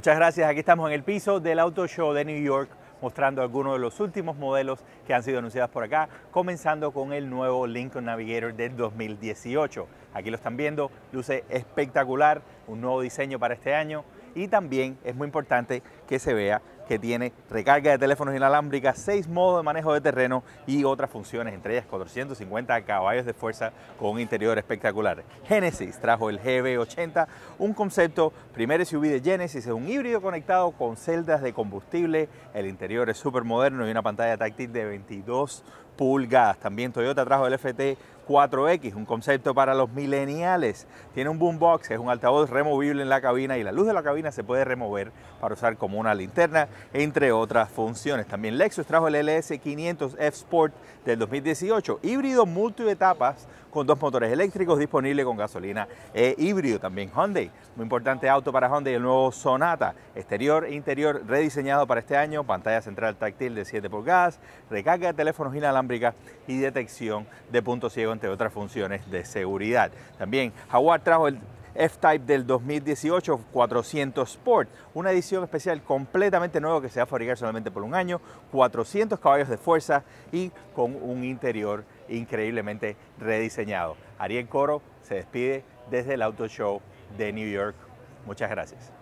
Muchas gracias. Aquí estamos en el piso del Auto Show de New York mostrando algunos de los últimos modelos que han sido anunciados por acá, comenzando con el nuevo Lincoln Navigator del 2018. Aquí lo están viendo, luce espectacular, un nuevo diseño para este año y también es muy importante que se vea que tiene recarga de teléfonos inalámbricas, seis modos de manejo de terreno y otras funciones, entre ellas 450 caballos de fuerza con un interior espectacular. Genesis trajo el GB80, un concepto, primer SUV de Genesis, es un híbrido conectado con celdas de combustible, el interior es súper moderno y una pantalla táctil de 22 pulgadas. También Toyota trajo el FT 4X, un concepto para los mileniales. Tiene un boombox, es un altavoz removible en la cabina y la luz de la cabina se puede remover para usar como una linterna, entre otras funciones. También Lexus trajo el LS500 F Sport del 2018, híbrido multietapas con dos motores eléctricos disponible con gasolina e híbrido. También Hyundai, muy importante auto para Hyundai, el nuevo Sonata, exterior e interior rediseñado para este año, pantalla central táctil de 7 pulgadas, recarga de teléfonos inalámbrica y detección de puntos ciegos entre otras funciones de seguridad. También Jaguar trajo el F-Type del 2018 400 Sport, una edición especial completamente nueva que se va a fabricar solamente por un año, 400 caballos de fuerza y con un interior increíblemente rediseñado. Ariel Coro se despide desde el Auto Show de New York. Muchas gracias.